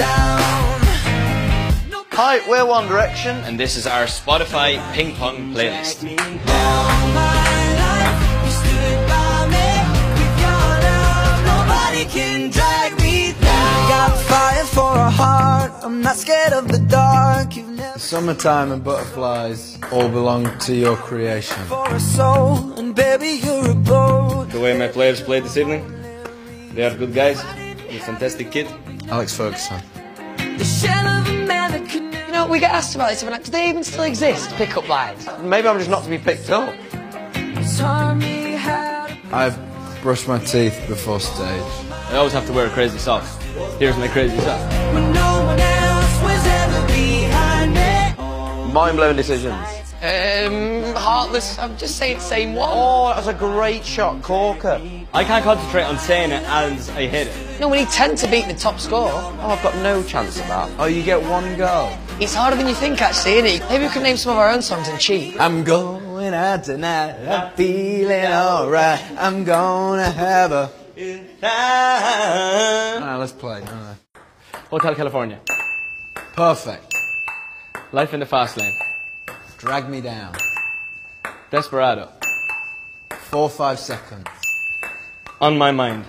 down. Hi, we're One Direction. and this is our Spotify ping pong playlist. All my life, you stood by me. With your love, nobody can drag me down. Got fire for a heart. I'm not scared of the dark. You've never Summertime and butterflies all belong to your creation. for a soul, and baby you're a boat. The way my players played this evening, they are good guys. He's a fantastic kid. Alex Ferguson. The shell of a man that could You know, we get asked about this, but do they even still exist, pick-up lines? Maybe I'm just not to be picked up. taught me how to I've brushed my teeth before stage. I always have to wear a crazy sock. Here's my crazy sock. when no one else was ever behind me. Mind-blowing decisions. Um, Heartless, I'm just saying same one. Oh, that was a great shot, Corker. I can't concentrate on saying it as I hit it. No, we need 10 to beat the top score. Oh, I've got no chance of that. Oh, you get one go. It's harder than you think, actually, isn't it? Maybe we could name some of our own songs and cheat. I'm going out tonight. I'm feeling alright. I'm gonna have a. Ah, let's play. No, no. Hotel California. Perfect. Life in the fast lane. Drag me down. Desperado. Four, five seconds. On my mind.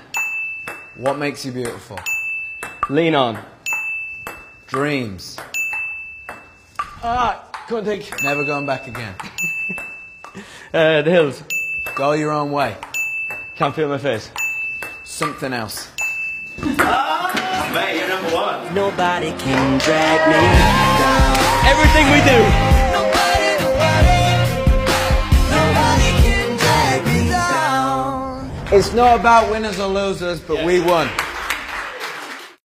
What makes you beautiful? Lean on. Dreams. Ah, couldn't think. Never going back again. Uh, the hills. Go your own way. Can't feel my face. Something else. Mate, you're number one. Nobody can drag me down. Everything we do. It's not about winners or losers, but we won.